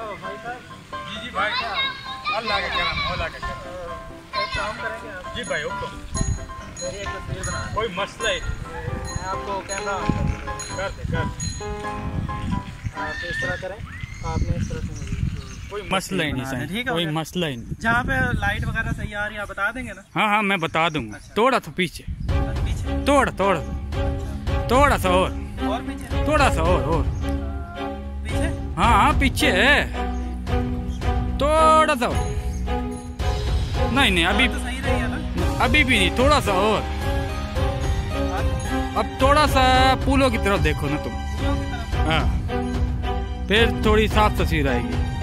भाई जी जी भाई अल्लाह का करम अल्लाह का करम काम करेंगे आप जी भाई हुक्म कोई मसला ही मैं आपको कैमरा कर दे कर आप इस तरह करें आपने इस तरह से कोई मसला ही नहीं सर ठीक है कोई मसला ही नहीं जहाँ पे लाइट वगैरह सही आ रही है आप बता देंगे ना हाँ हाँ मैं बता दूँगा थोड़ा सा पीछे थोड़ा थोड़ा सा थोड़ा सा और और पीछे थोड़ा सा और और हाँ हाँ पीछे है। थोड़ा सा और। नहीं नहीं अभी तो सही रही है ना? अभी भी नहीं थोड़ा सा और। अब थोड़ा सा पुलों की तरफ़ देखो ना तुम। हाँ। फिर थोड़ी साफ़ तस्वीर आएगी।